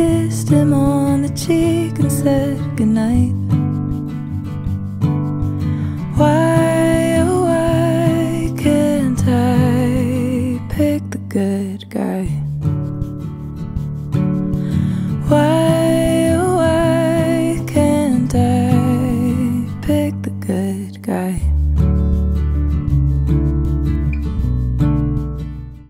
kissed him on the cheek and said goodnight. Why, oh, why can't I pick the good guy? Why, oh, why can't I pick the good guy?